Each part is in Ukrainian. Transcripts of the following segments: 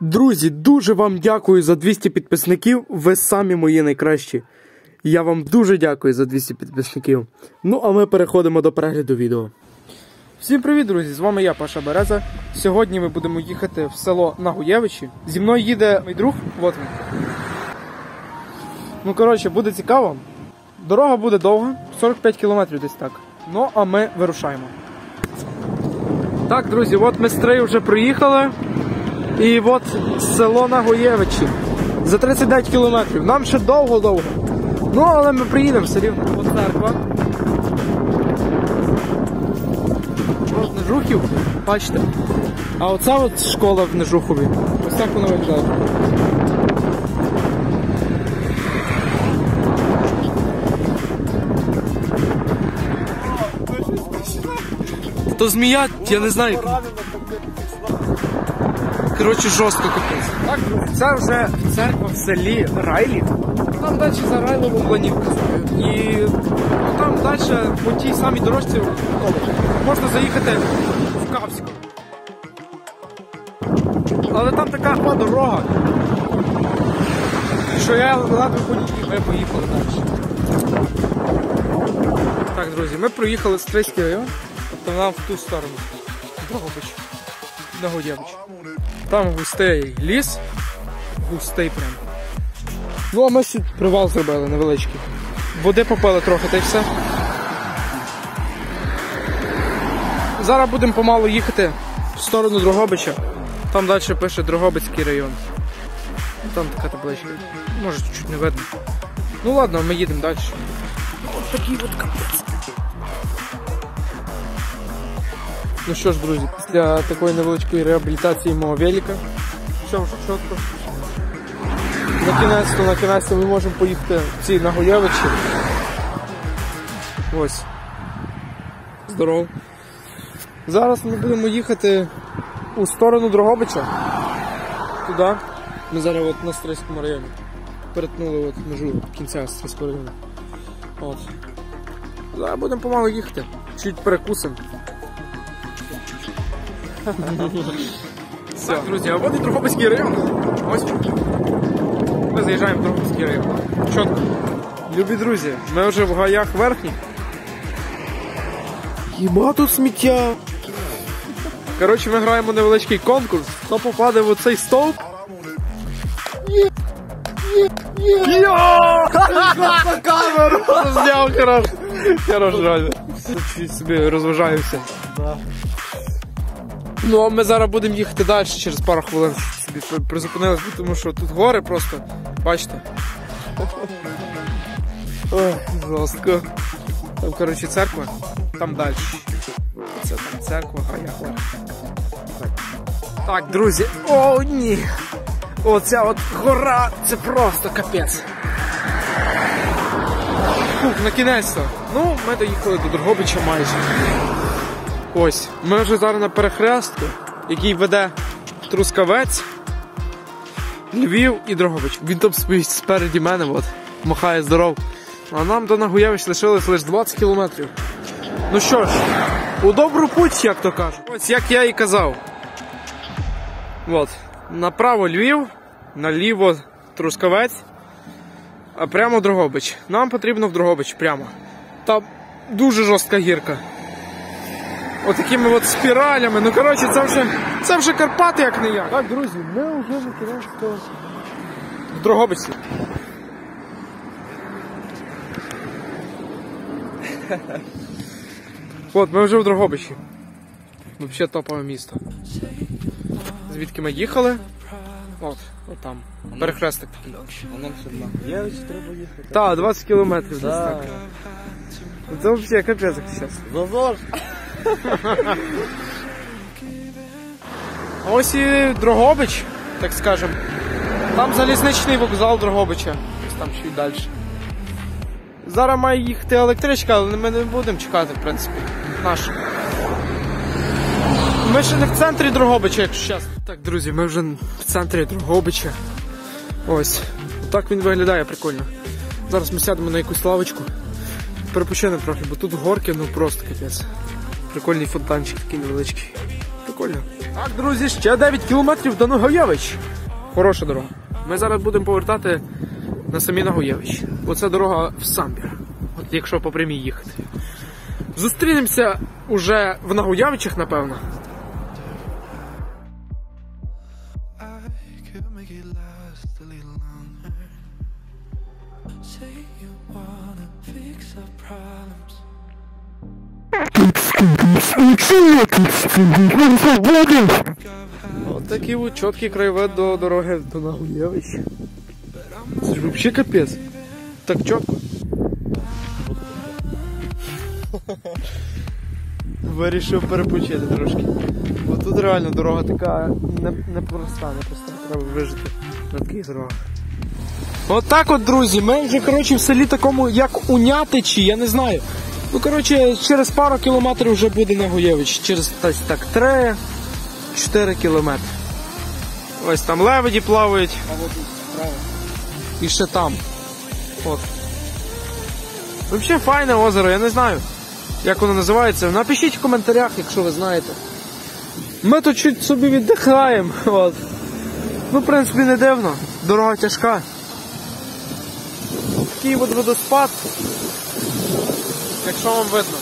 Друзі, дуже вам дякую за 200 підписників. Ви самі мої найкращі. Я вам дуже дякую за 200 підписників. Ну, а ми переходимо до перегляду відео. Всім привіт, друзі! З вами я, Паша Береза. Сьогодні ми будемо їхати в село Нагуєвичі. Зі мною їде мій друг, от він. Ну, коротше, буде цікаво. Дорога буде довга, 45 кілометрів десь так. Ну, а ми вирушаємо. Так, друзі, от ми з Трею вже приїхали. І от село Нагоєвичі. За 39 кілометрів. Нам ще довго-довго. Ну, але ми приїдемо все рівно. От церква. От Нежухів, бачите. А оця от школа в Нежухові. Ось так вона виглядає. То змія, я не знаю. Коротше, жорстко капець. Так, це вже церква в селі Райлі. Там далі за Райлову планівка. І ну, там далі по тій самій дорожці можна заїхати в Кавську. Але там така дорога. Що я ледве ми поїхали далі. Так, друзі, ми проїхали Стрийський район, тобто нам в ту сторону. Дрогобич. Нагодєвич. Там густий ліс. Густий прям. Ну, а ми ще привал зробили невеличкий. Води попили трохи, та й все. Зараз будемо помалу їхати в сторону Дрогобича. Там далі пише Дрогобицький район. Там така табличка. Може чуть не видно. Ну ладно, ми їдемо далі. Ось такий от капець. Ну що ж, друзі, після такої невеличкої реабілітації мого велика, все вже чітко. Накінець-то, накінець-то ми можемо поїхати в ці Нагоєвичі. Ось. Здоров. Зараз ми будемо їхати у сторону Дрогобича. Туди. Ми зараз от на Стрийському районі. Перетнули от межу кінця Стрийського району. От. Зараз будемо помалу їхати. Чуть перекусимо. Все, друзі, а от і Дрогобицький район. Ось. Ми заїжджаємо в Дрогобицький район. Чітко. Любі друзі, ми вже в гаях верхніх. Єба тут сміття. Коротше, ми граємо невеличкий конкурс. Хто попаде в оцей стовп? Йо! На камеру! Зняв, хорош. Хорош, реально. Собі розважаюся. Ну, а ми зараз будемо їхати далі через пару хвилин. Собі при- призупинились, тому що тут гори просто. Бачите? Ой, жорстко. Там, коротше, церква, там далі. Це там церква, а я хор. Так. Так, друзі. О, ні. Оця от гора, це просто капець. Фух, на кінець-то. Ну, ми доїхали до Дрогобича майже. Ось, ми вже зараз на перехрестку, який веде Трускавець, Львів і Дрогобич. Він там стоїть спереді мене, от, махає здоров. А нам до Нагуєвич лишилось лише 20 кілометрів. Ну що ж, у добру путь, як то кажуть. Ось як я і казав. От, направо Львів, наліво Трускавець, а прямо Дрогобич. Нам потрібно в Дрогобич прямо. Там дуже жорстка гірка. Отакими от спіралями. Ну коротше, це вже це вже Карпати як не як. Так, друзі, ми вже наконець в Дрогобичі. От, ми вже в Дрогобичі. Взагалі топове місто. Звідки ми їхали? От, от там. Перехрестик такий. А нам на Євич треба їхати. Так, 20 кілометрів десь так. Це взагалі капець як зараз. Зазор! Ось і Дрогобич, так скажем. Там залізничний вокзал Дрогобича. Ось там ще й далі. Зараз має їхати електричка, але ми не будемо чекати, в принципі. Наш. Ми ще не в центрі Дрогобича, якщо чесно. Так, друзі, ми вже в центрі Дрогобича. Ось. Так він виглядає прикольно. Зараз ми сядемо на якусь лавочку. Перепочинемо трохи, бо тут горки, ну просто капець. Прикольний фонтанчик такий невеличкий. Прикольно. Так, друзі, ще 9 кілометрів до Ногоєвич. Хороша дорога. Ми зараз будемо повертати на самі Ногоєвич. Оце дорога в Самбір. От якщо по прямій їхати. Зустрінемося уже в Нагоявичах, напевно. От такий от чіткий краєвид до дороги до Нагуєвич. Це ж взагалі капець. Так чітко. Вирішив перепочити трошки. Бо тут реально дорога така непроста, не, непроста, непроста. Треба вижити на таких дорогах. От так от, друзі, ми вже коротше в селі такому, як Унятичі, я не знаю. Ну, коротше, через пару кілометрів вже буде Нагуєвич. Через десь так 3-4 кілометри. Ось там лебеді плавають. І ще там. От. Взагалі файне озеро, я не знаю, як воно називається. Напишіть в коментарях, якщо ви знаєте. Ми тут чуть собі віддихаємо. От. Ну, в принципі, не дивно. Дорога тяжка. Такий от водоспад. Якщо вам видно.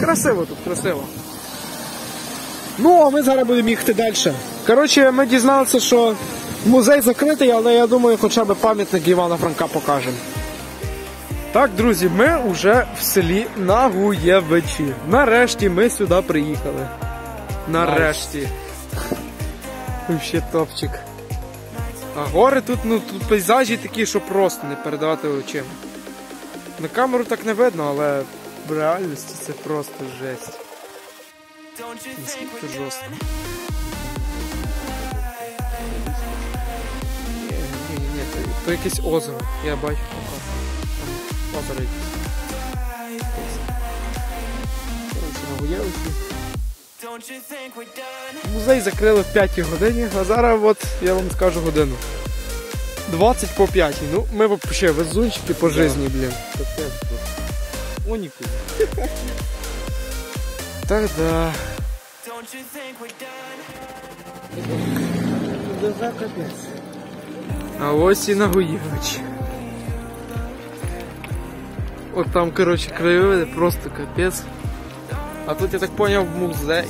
Красиво тут, красиво. Ну, а ми зараз будемо їхати далі. Коротше, ми дізналися, що музей закритий, але я думаю, хоча б пам'ятник Івана Франка покажемо. Так, друзі, ми вже в селі Нагуєвичі. Нарешті ми сюди приїхали. Нарешті. Ще топчик. А гори тут, ну, тут пейзажі такі, що просто не передавати очима. На камеру так не видно, але в реальності це просто жесть. Наскільки жорстко. Ні, ні, ні, ні, то, якесь озеро. Я бачу поки. Там озеро якесь. Коротше, Нагуєвичі. Don't Музей закрили в 5 годині, а зараз от я вам скажу годину. 20 по 5. Ну, ми взагалі везунчики по житті, блін. Просто. Так да. А ось і Нагуєвич. От там, коротше, краєвиди просто капець. А тут, я так поняв, музей.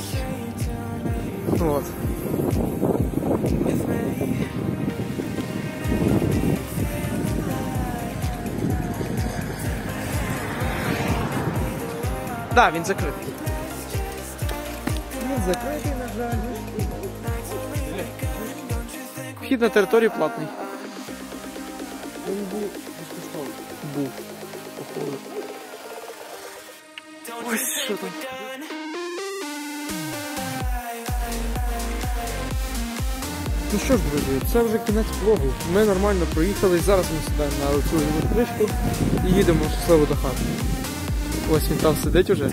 От. Так, да, він закритий. Він закритий, на жаль. Вхід на територію платний. Він був безкоштовний. Був. Походу. Ось що там. Ну що ж, друзі, це вже кінець влогу. Ми нормально проїхали, зараз ми сідаємо на цю електричку і їдемо щасливо до хати. Ось він там сидить уже.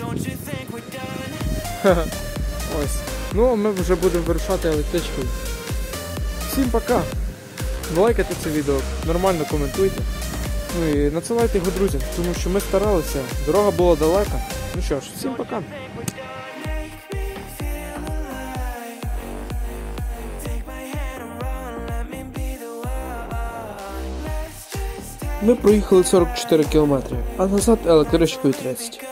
Ось. Ну, а ми вже будемо вирушати електричкою. Всім пока! Лайкайте це відео, нормально коментуйте. Ну і надсилайте його друзям, тому що ми старалися, дорога була далека. Ну що ж, всім пока. Ми проїхали 44 кілометри, а назад електричкою 30.